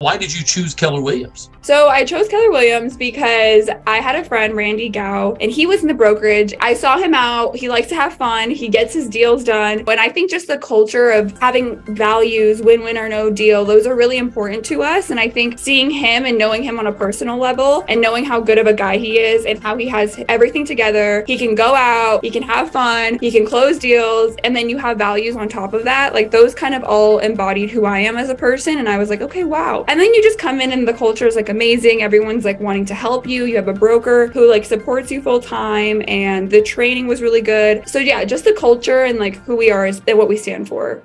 Why did you choose Keller Williams? So I chose Keller Williams because I had a friend, Randy Gow, and he was in the brokerage. I saw him out. He likes to have fun. He gets his deals done. And I think just the culture of having values, win win or no deal, those are really important to us. And I think seeing him and knowing him on a personal level and knowing how good of a guy he is and how he has everything together, he can go out, he can have fun, he can close deals, and then you have values on top of that. Like those kind of all embodied who I am as a person. And I was like, okay, wow and then you just come in and the culture is like amazing. Everyone's like wanting to help you. You have a broker who like supports you full time and the training was really good. So yeah, just the culture and like who we are is what we stand for.